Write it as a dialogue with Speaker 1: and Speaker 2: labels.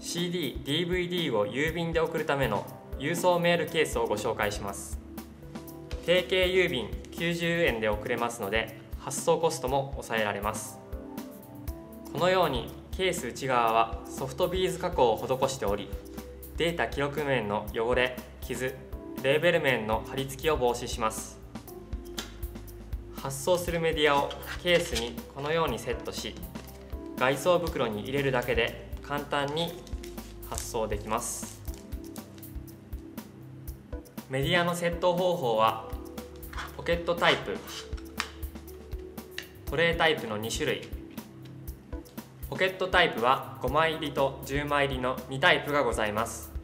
Speaker 1: CD、DVD を郵便で送るための郵送メールケースをご紹介します。定型郵便90円で送れますので発送コストも抑えられます。このようにケース内側はソフトビーズ加工を施しておりデータ記録面の汚れ傷レーベル面の貼り付きを防止します。発送するメディアをケースにこのようにセットし外装袋に入れるだけで簡単に発送できます。メディアのセット方法はポケットタイプトレータイプの2種類。ポケットタイプは5枚入りと10枚入りの2タイプがございます。